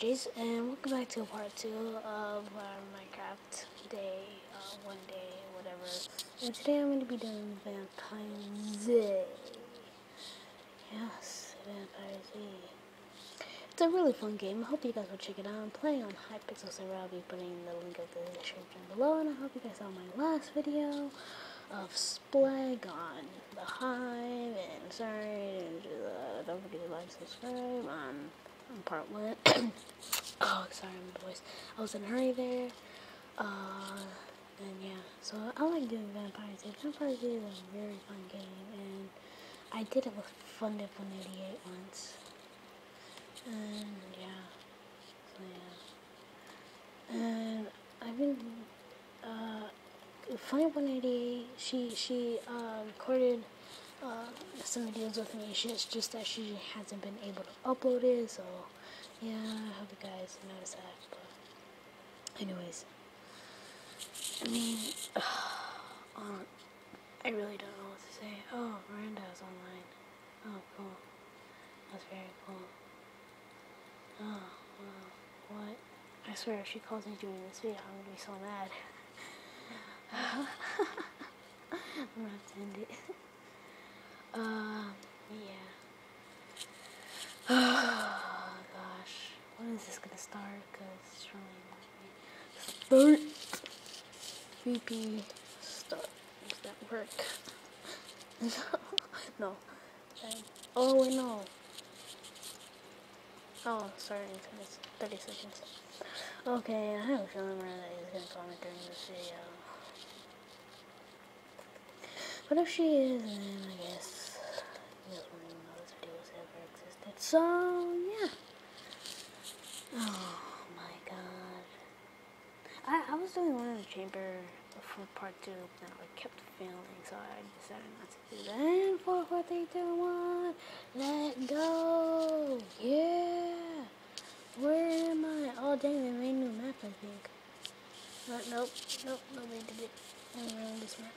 DJs, and welcome back to part two of our Minecraft day, uh, one day, whatever. And today I'm going to be doing Vampire Z. Yes, Vampire Z. It's a really fun game. I hope you guys will check it out. I'm playing on Hypixel server. I'll be putting the link of the description below, and I hope you guys saw my last video of Splegg on the Hive and sorry, and uh, don't forget to like, subscribe. Um, part one. oh, sorry, my voice. I was in a hurry there. Uh, and yeah, so I like doing Vampire Z. Vampire Z is a very fun game, and I did it with Funded 188 once. And yeah, so yeah. And I've been, uh, Funded 188, she, she, uh, recorded uh, some videos with me. It's just that she hasn't been able to upload it, so yeah, I hope you guys notice that. But anyways, I mean, uh, I really don't know what to say. Oh, Miranda's online. Oh, cool. That's very cool. Oh, wow. What? I swear, if she calls me during this video, I'm gonna be so mad. I'm gonna have to end it. Um, yeah. Oh, gosh. When is this gonna start? Because it's really not Start. VP. Start. Does that work? no. Oh, wait, no. Oh, sorry, 30 seconds. Okay, I have a feeling that he's gonna comment during this video. But if she is, then I guess so, yeah. Oh my god. I, I was doing one in the chamber for part two, but I kept failing, so I decided not to do that. And four, four, three, two, one, let go. Yeah. Where am I? Oh, dang, they made a new map, I think. Uh, nope, nope, nobody did it. I'm around this map.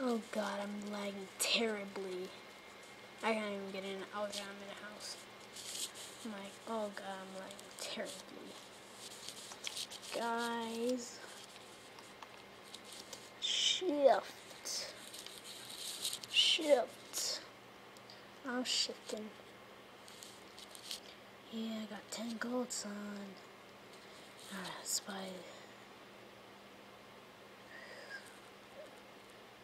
Oh god, I'm lagging terribly. I can't even get in. I was I'm in a house. I'm like, oh god, I'm like terribly. Guys. Shift. Shift. I'm shifting. Yeah, I got 10 gold son. Alright, spy.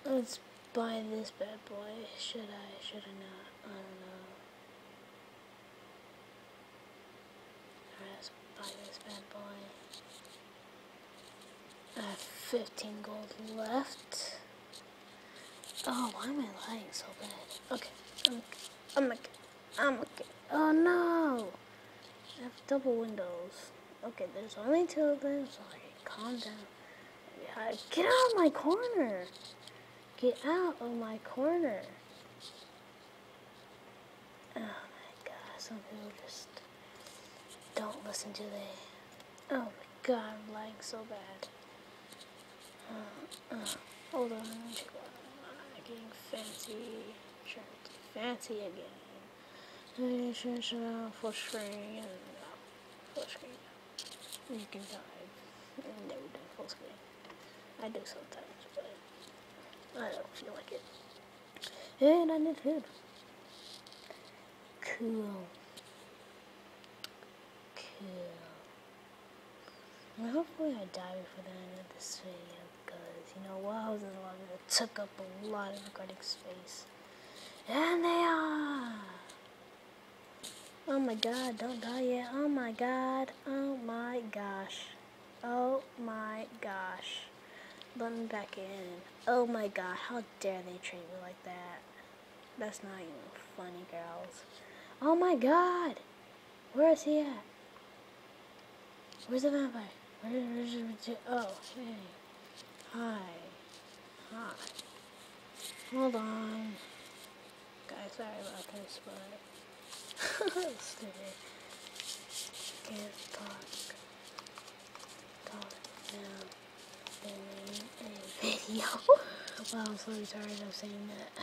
Let's buy this bad boy. Should I? Should I not? I don't know. Let's buy this bad boy. I have 15 gold left. Oh, why am I lying so bad? Okay, I'm, I'm okay. I'm okay. Oh no! I have double windows. Okay, there's only two of them, so I calm down. Get out of my corner! Get out of my corner. Oh my god, some people just don't listen to they. Oh my god, I'm lagging so bad. Uh, uh, hold on, I'm getting fancy. Fancy again. I'm trying to Full screen full screen. You can dive. Done full screen. I do sometimes. I don't feel like it. And I need good. Cool. Cool. Well, hopefully I die before the end of this video because, you know, what houses longer it took up a lot of recording space. And they are! Oh my god, don't die yet. Oh my god. Oh my gosh. Oh my gosh. Let me back in. Oh my god, how dare they treat me like that? That's not even funny, girls. Oh my god! Where is he at? Where's the vampire? Where, where's. Oh, hey. Hi. Hi. Hold on. Guys, sorry about this, but... Stupid. Can't talk. Talk now video. wow, I'm so tired of saying that.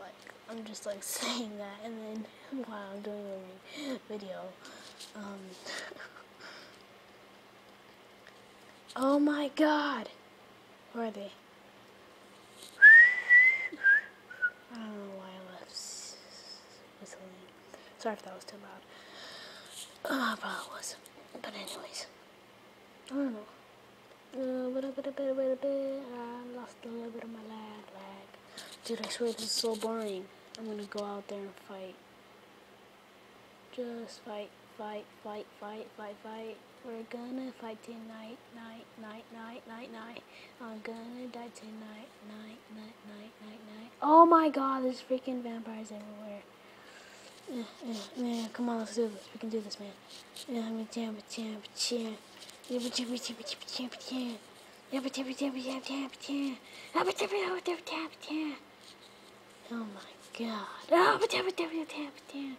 Like, I'm I'm just like saying that, and then while I'm doing a video, um, oh my god, where are they? I don't know why I left whistling. Sorry if that was too loud. Uh, probably was. But anyways, I don't know. I lost a little bit of my lag, lag. Dude, I swear this is so boring. I'm gonna go out there and fight. Just fight, fight, fight, fight, fight, fight. We're gonna fight tonight, night, night, night, night, night. I'm gonna die tonight, night, night, night, night, night. Oh my god, there's freaking vampires everywhere. Yeah, yeah, man, come on, let's do this. We can do this, man. Yeah, I'm a champ, champ, champ. But champ, Oh my god. Oh, champ, champ, champ, champ, champ.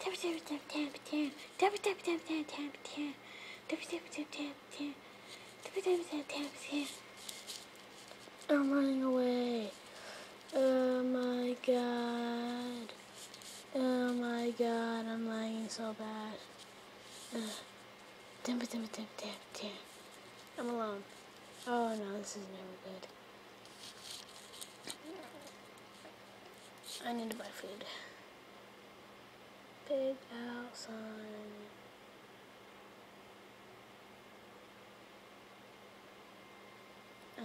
Tap, tap, tap, tap, tap. Tap, tap, tap, tap, tap, tap. Tap, tap, tap, tap, tap. Tap, tap, tap, tap, tap. I'm running away. Oh my god. Oh my god, I'm lagging so bad. Uh, damn it, damn it, damn. I'm alone. Oh no, this is never good. I need to buy food. Big outside. Oh.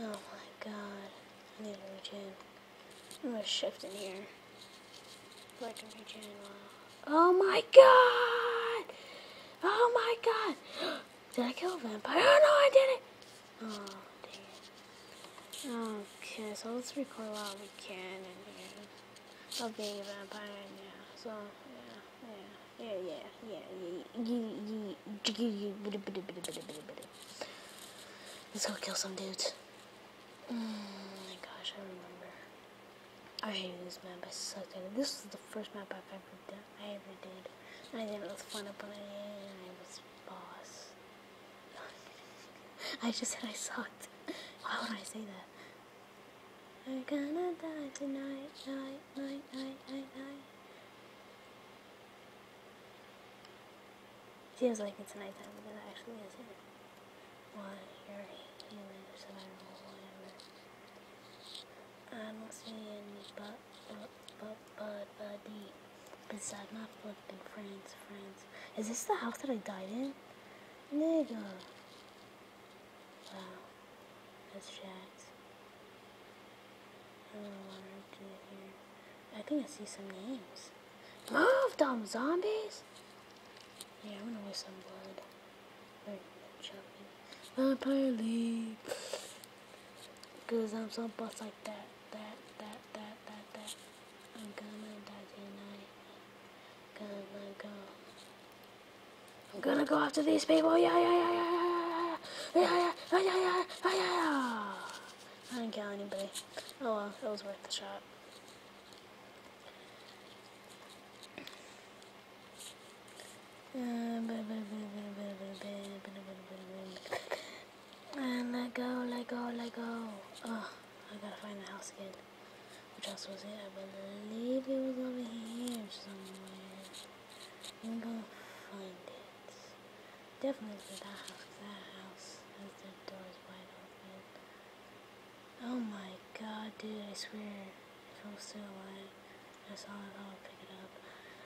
oh my god. I need to reach in. I'm gonna shift in here. Oh my god! Oh my god! Did I kill a vampire? Oh no, I did it! Oh, dang it. Okay, so let's record while we can and yeah. Of being a vampire yeah. So yeah, yeah, yeah, yeah, yeah, yeah. Let's go kill some dudes. Mm, my gosh, I remember. I hated this map. I sucked at it. This was the first map I've ever done. I ever did. I did it with fun up on it, and I was boss. I just said I sucked. Why would I say that? I'm gonna die tonight, night, night, night, night, night. Seems like it's nighttime, but it actually isn't. Why, you're human or survival. I don't see any but, but, but, but, buddy. Beside my flipping friends, friends. Is this the house that I died in? Nigga. Wow. That's Jax. I don't know what I'm here. I think I see some names. Move, dumb zombies! Yeah, I'm gonna waste some blood. Wait, chopping. Vampire League. Cause I'm so boss like that. Gonna go after these people. Yeah, yeah, yeah, yeah, yeah, yeah, yeah, yeah, yeah, yeah, yeah. I didn't kill anybody. Oh well, it was worth the shot. And let go, let go, let go. Oh, I gotta find the house again. Which house was it? I believe it was over here somewhere. I'm gonna find it. That house. That house has the doors wide open. Oh my god, dude, I swear. If I was still alive, I saw it, I would pick it up.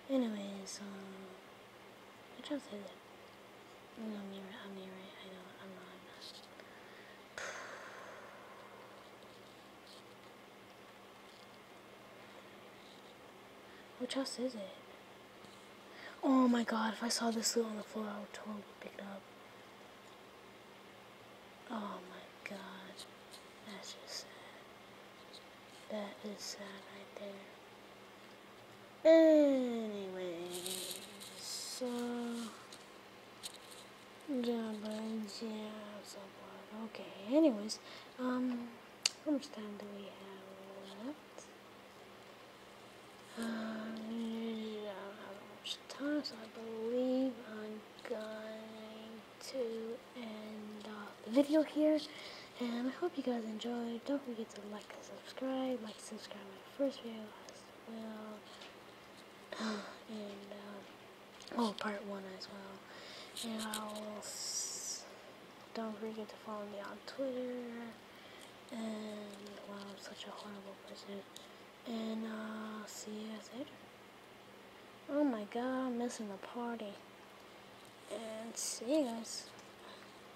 Anyways, um, which house is it? No, I'm near it, I'm near it. I know, I'm not, I'm not. Which house is it? Oh my god, if I saw this loot on the floor, I would totally pick it up. Oh my god. That's just sad. That is sad right there. Anyways, so... Yeah, yeah, so bored. Okay, anyways, um, how much time do we have so I believe I'm going to end off the video here. And I hope you guys enjoyed. Don't forget to like and subscribe. Like and subscribe my first video as well. and, um, oh, part one as well. And I'll, don't forget to follow me on Twitter. And, wow, I'm such a horrible person. And, uh, see you guys later. Oh my god, I'm missing the party. And see you guys.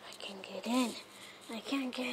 I can get in. I can't get